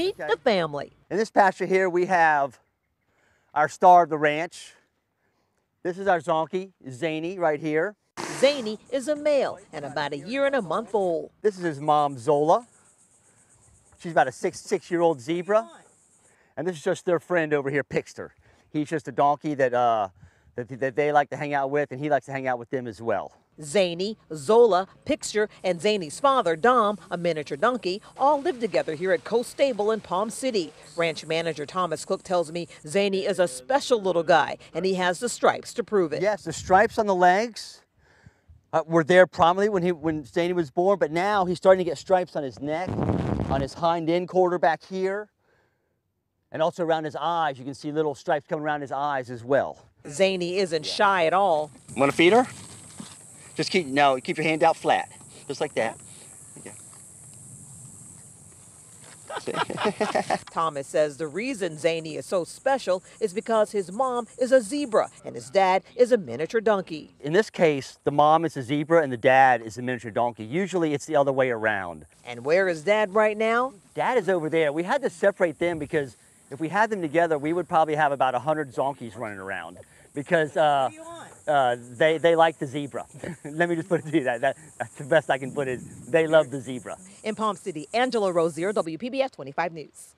Meet Okay. the family. In this pasture here, we have our star of the ranch. This is our zonkey, Zany, right here. Zany is a male and about a year and a month old. This is his mom, Zola. She's about a six, six-year-old zebra. And this is just their friend over here, Pixter. He's just a donkey that, uh, that, that they like to hang out with, and he likes to hang out with them as well. Zany, Zola, Picture, and Zany's father, Dom, a miniature donkey, all live together here at Coast Stable in Palm City. Ranch manager Thomas Cook tells me Zany is a special little guy, and he has the stripes to prove it. Yes, the stripes on the legs uh, were there prominently when he when Zany was born, but now he's starting to get stripes on his neck, on his hind end quarter back here, and also around his eyes. You can see little stripes coming around his eyes as well. Zany isn't shy at all. Want to feed her? Just keep no, keep your hand out flat, just like that. Okay. Thomas says the reason Zany is so special is because his mom is a zebra and his dad is a miniature donkey. In this case, the mom is a zebra and the dad is a miniature donkey. Usually it's the other way around. And where is dad right now? Dad is over there. We had to separate them because if we had them together, we would probably have about 100 zonkeys running around because uh, uh, they, they like the zebra. Let me just put it to you that, that. That's the best I can put it. They love the zebra. In Palm City, Angela Rozier, WPBF 25 News.